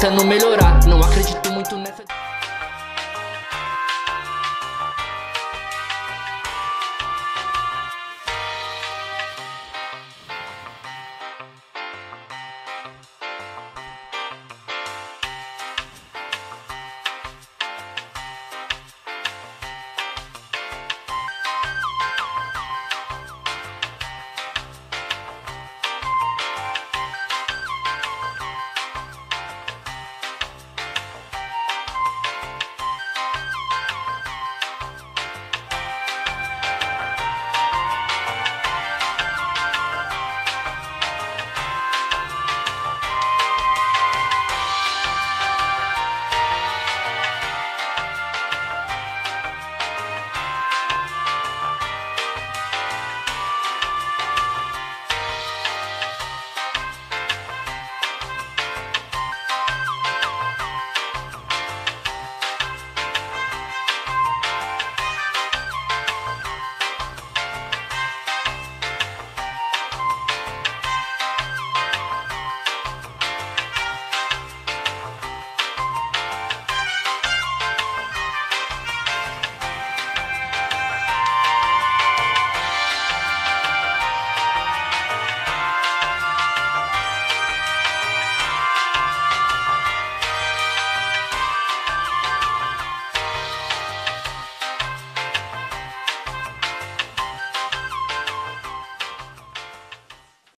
tentando melhorar. Não acredito muito nessa.